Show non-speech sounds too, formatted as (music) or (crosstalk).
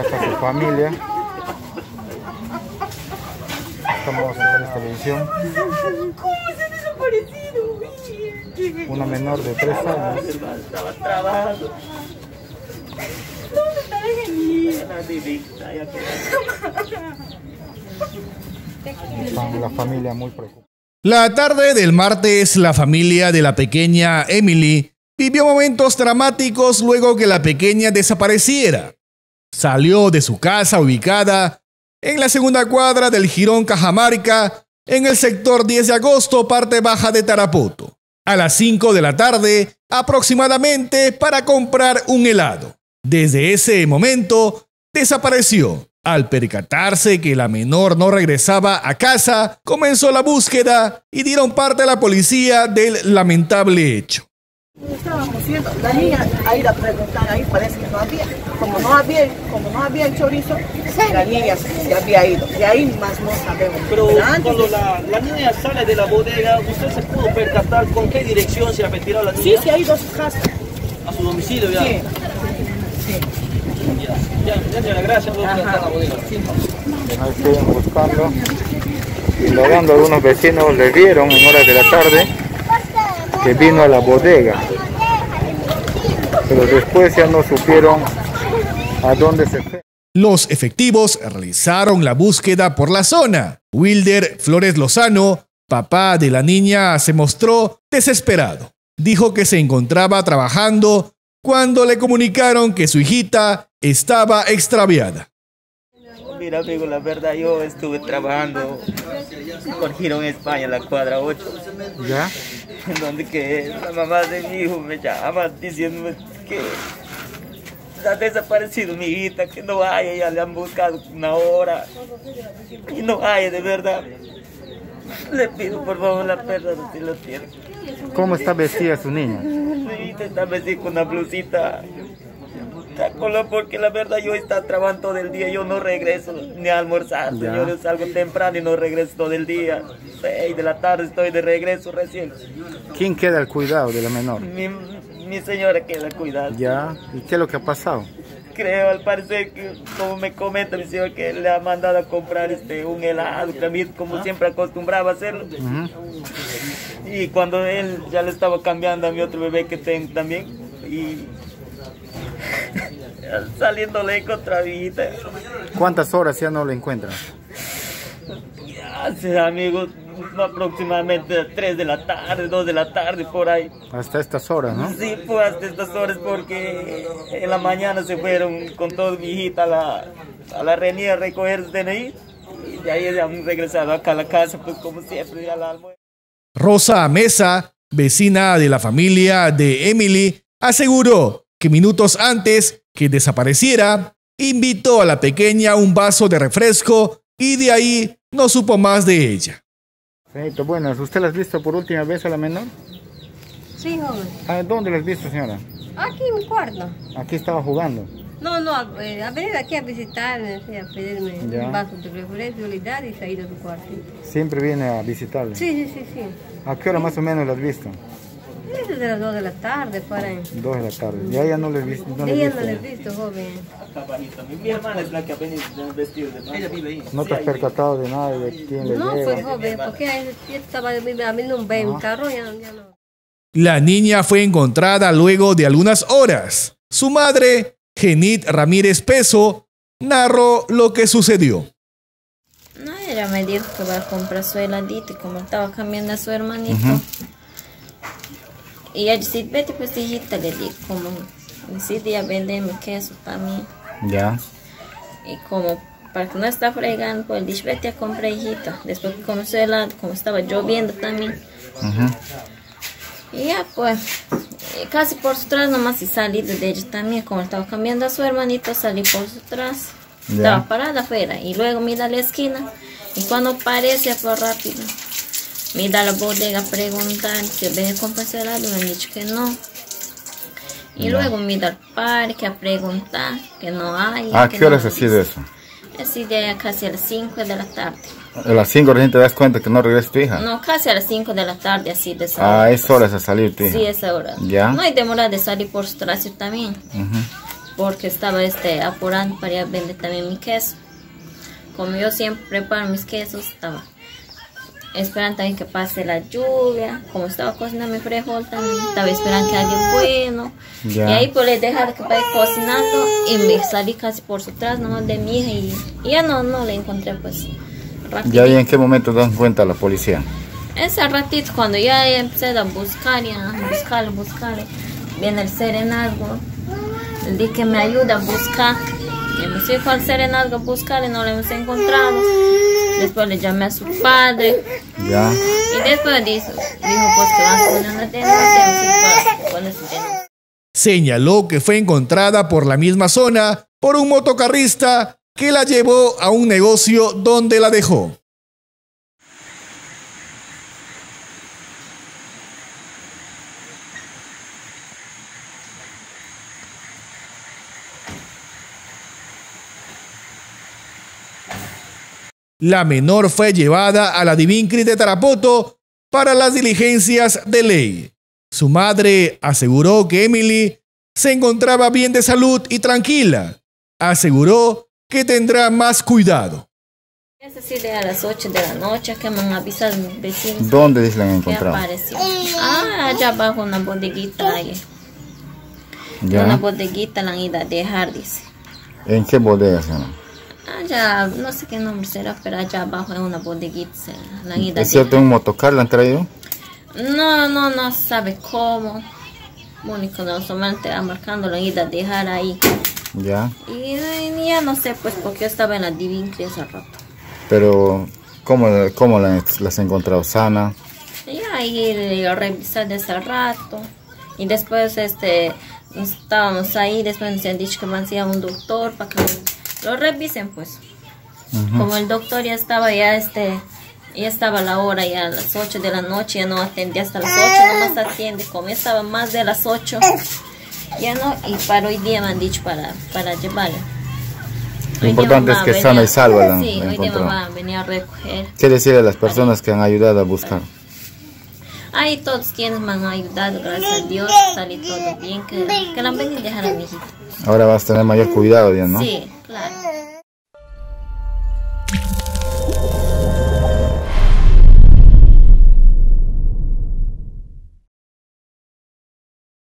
Está su familia. Estamos en la televisión. ¿Cómo se ha desaparecido? Una menor de 3 años. Estaba trabajando. ¿Dónde está la la familia muy preocupada. La tarde del martes, la familia de la pequeña Emily vivió momentos dramáticos luego que la pequeña desapareciera. Salió de su casa ubicada en la segunda cuadra del Girón Cajamarca, en el sector 10 de agosto, parte baja de Tarapoto, a las 5 de la tarde aproximadamente para comprar un helado. Desde ese momento, desapareció. Al percatarse que la menor no regresaba a casa, comenzó la búsqueda y dieron parte a la policía del lamentable hecho. Estábamos viendo, la niña a ir a preguntar ahí, parece que no había. Como no había, como no había el chorizo, la niña se, había ido. De ahí más no sabemos. Pero antes cuando la, la niña sale de la bodega, ¿usted se pudo percatar con qué dirección se ha retirado la Sí, niña? se ha ido a su casa. A su domicilio ya. Sí. Ya, ya, ya, señora, gracias. Voy a estar en la bodega. Ahí siguen buscando. Indagando algunos vecinos le vieron en horas de la tarde que vino a la bodega. Pero después ya no supieron a dónde se fue. Los efectivos realizaron la búsqueda por la zona. Wilder Flores Lozano, papá de la niña, se mostró desesperado. Dijo que se encontraba trabajando cuando le comunicaron que su hijita estaba extraviada. Mira, amigo, la verdad, yo estuve trabajando con Giro en España, la cuadra 8, ¿Ya? en donde que la mamá de mi hijo me llama diciéndome que ha desaparecido mi hijita, que no hay, ya le han buscado una hora y no hay, de verdad. Le pido por favor la perdón si lo tiene. ¿Cómo está vestida su niña? Mi hijita está vestida con una blusita. Está color porque la verdad yo está trabajando todo el día, yo no regreso ni a almorzar, Ya. yo salgo temprano y no regreso todo el día. Seis de la tarde estoy de regreso recién. ¿Quién queda al cuidado de la menor? Mi, mi señora queda cuidado. ¿Ya? ¿Y qué es lo que ha pasado? Creo al parecer que, como me comenta mi señor, que le ha mandado a comprar este un helado, como siempre acostumbraba a hacerlo. Ujú. Y cuando él ya le estaba cambiando a mi otro bebé que tengo también, y (laughs) saliéndole contra mi hijita, ¿Cuántas horas ya no la encuentran? hace amigos, aproximadamente 3 de la tarde, 2 de la tarde, por ahí. Hasta estas horas, ¿no? Sí, fue hasta estas horas porque en la mañana se fueron con toda mi hijita a la, a la a recoger su DNI y de ahí ya han regresado acá a la casa, pues como siempre, ya la. Rosa Mesa, vecina de la familia de Emily, aseguró que minutos antes que desapareciera, invitó a la pequeña un vaso de refresco y de ahí no supo más de ella. Perfecto, buenas. ¿Usted la has visto por última vez a la menor? Sí, joven. ¿A dónde la has visto, señora? Aquí en mi cuarto. Aquí estaba jugando. No, no, a, eh, a venir aquí a visitarme, sí, a pedirme Ya. un vaso de refresco y dar y salir de su cuartito. Siempre viene a visitarle. Sí, sí, sí, sí. ¿A qué hora más o menos la has visto? Desde las 2 de la tarde, para ahí. Dos de la tarde. Y a ella no le, vis- no le Ella viste. no le he visto, joven. Acá bajito. Mi, hermana es la que ha venido vestido de Ella vive ahí. ¿No te has percatado de nada de quién le No, lleva? pues, joven, porque ahí yo estaba a mí no ve un carro, ya, ya no. La niña fue encontrada luego de algunas horas. Su madre, Genit Ramírez Peso, narró lo que sucedió. No, ella me dijo que va a comprar su heladito y como estaba cambiando a su hermanito. Y ella dice, vete pues hijita, le digo, como ese día vende mi queso también. Ya. Y como para que no está fregando, pues dice, vete a comprar hijita. Después que comenzó el helado, como estaba lloviendo también. Ujú. Y ya pues, eh, casi por su atrás nomás y salí de ella también, como estaba cambiando a su hermanito, salí por su. Ya. Estaba parada afuera y luego mira la esquina y cuando aparece fue rápido. Mira la bodega a preguntar si ve comprar ese helado, me han dicho que no. Y luego mira al parque a preguntar que no hay. ¿A que qué horas no ha sido eso? Así de casi a las 5 de la tarde. A las 5 recién te das cuenta que no regresa tu hija. No, casi a las 5 de la tarde, así de esa Ah, hora. es horas a salir tu hija. Sí, esa hora. Ya. No hay demora de salir por su traje también. Porque estaba este, apurando para ir a vender también mi queso. Como yo siempre preparo mis quesos, estaba esperando también que pase la lluvia. Como estaba cocinando mi frijol también, estaba esperando que alguien bueno. Ya. Y ahí pues le dejar que vaya cocinando y me salí casi por detrás nomás de mi hija y, y ya no, no le encontré pues rápido. ¿Y ahí en qué momento dan cuenta la policía? Ese ratito cuando ya empecé a buscar, ya, buscar, buscar, viene el serenazgo, el dije que me ayuda a buscar. Me fui al serenazgo a buscar y no lo hemos encontrado. Después le llamé a su padre Ya. y después dijo, dijo pues que van a poner una denuncia. Señaló que fue encontrada por la misma zona por un motocarrista que la llevó a un negocio donde la dejó. La menor fue llevada a la Divincri de Tarapoto para las diligencias de ley. Su madre aseguró que Emily se encontraba bien de salud y tranquila. Aseguró que tendrá más cuidado. Ese sí de a las 8 de la noche que me han avisado mis vecinos ¿Dónde dice la han encontrado? apareció. Ah, allá abajo una bodeguita ahí. Una Ya. bodeguita la han ido a dejar, dice. ¿En qué bodega se llama? Allá, no sé qué nombre será, pero allá abajo es una bodeguita. La han ido a ¿Es cierto dejar. un motocar la han traído? No, no, no sabe cómo. Único, no, solamente marcando la han ido a dejar ahí. Ya. Y, eh, ya no sé, pues, porque yo estaba en la Divincli hace rato. Pero, ¿cómo, cómo la, las has encontrado sana? Y ahí lo revisé de ese rato. Y después este estábamos ahí, después nos han dicho que me hacía un doctor para que lo revisen pues. Como el doctor ya estaba ya este ya estaba la hora ya a las 8 de la noche, ya no atendía hasta las 8, no más atiende, como ya estaba más de las 8, ya no, y para hoy día me han dicho para, para llevarla. Lo importante es que sana y salva la- Sí, hoy día me encontró. va a venir a recoger. ¿Qué decirle a las personas que han ayudado a buscar? Ay, todos quienes me han ayudado, gracias a Dios, salí todo bien, que, que la venido a dejar a mi hijita. Ahora vas a tener mayor cuidado, ya, ¿no? Sí,